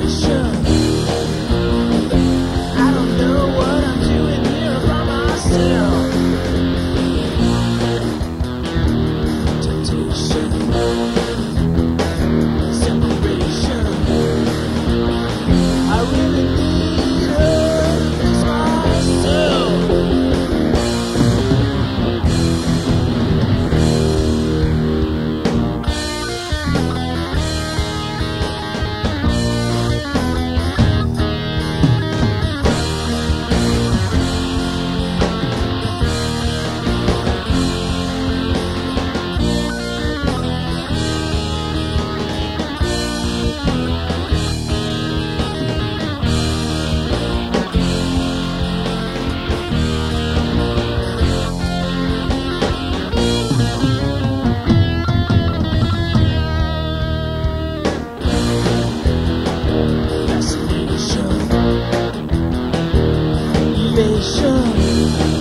frustration. station